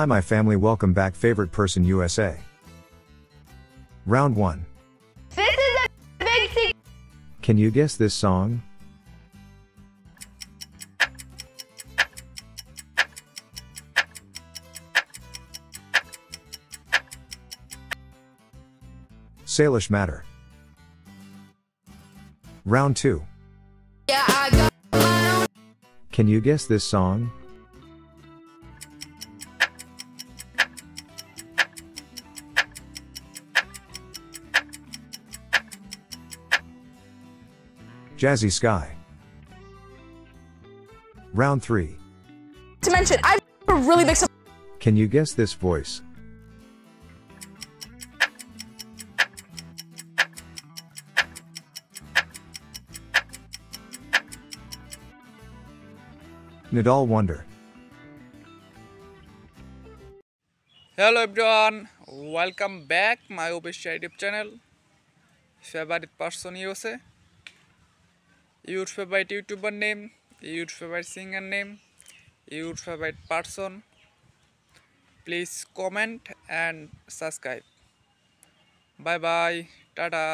Hi, my family, welcome back, favorite person USA. Round 1. This is a big secret. Can you guess this song? Salish Matter. Round 2. Yeah, I got my own. Can you guess this song? Jazzy Skye. Round 3. To mention, I really big. up. Can you guess this voice? Nidal Wonder. Hello everyone, welcome back my Obesh YouTube channel. favorite person USA. your favourite YouTuber name your favourite singer name your favourite person please comment and subscribe bye bye tata